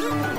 Bye.